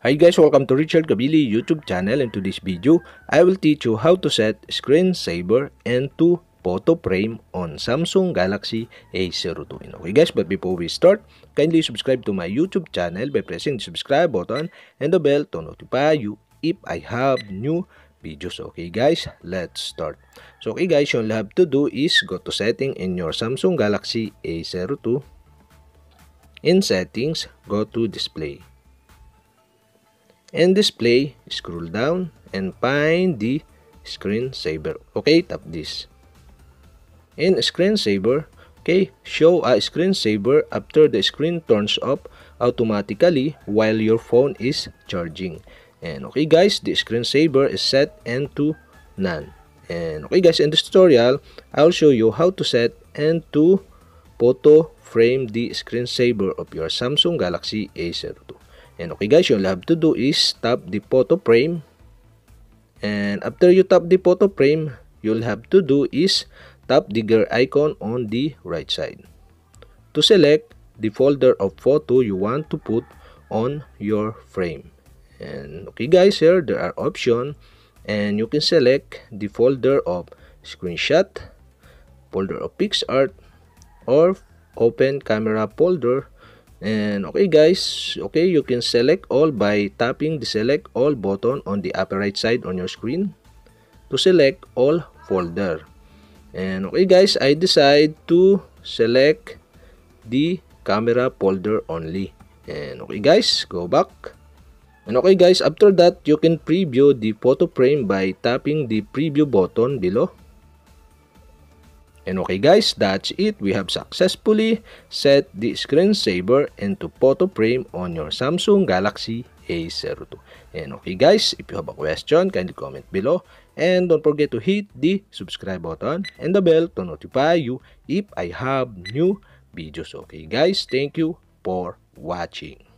Hi guys, welcome to Richard Kabili YouTube channel. In today's video, I will teach you how to set screensaver and to photo frame on Samsung Galaxy A02. Okay guys, but before we start, kindly subscribe to my YouTube channel by pressing the subscribe button and the bell to notify you if I have new videos. Okay guys, let's start. So okay guys, all you have to do is go to setting in your Samsung Galaxy A02. In settings, go to display and display, scroll down and find the screensaver. Okay, tap this. In screensaver, okay, show a screensaver after the screen turns off automatically while your phone is charging. And okay guys, the screensaver is set and to none. And okay guys, in this tutorial, I'll show you how to set and to photo frame the screensaver of your Samsung Galaxy A02. And okay guys, you'll have to do is tap the photo frame. And after you tap the photo frame, you'll have to do is tap the gear icon on the right side. To select the folder of photo you want to put on your frame. And okay guys, here there are options and you can select the folder of screenshot, folder of PixArt, or open camera folder and okay guys. Okay you can select all by tapping the select all button on the upper right side on your screen to select all folder. And okay guys. I decide to select the camera folder only. And okay guys. Go back. And okay guys. After that you can preview the photo frame by tapping the preview button below And okay guys, that's it. We have successfully set the screensaver into photo frame on your Samsung Galaxy A02. And okay guys, if you have a question, kindly comment below. And don't forget to hit the subscribe button and the bell to notify you if I have new videos. Okay guys, thank you for watching.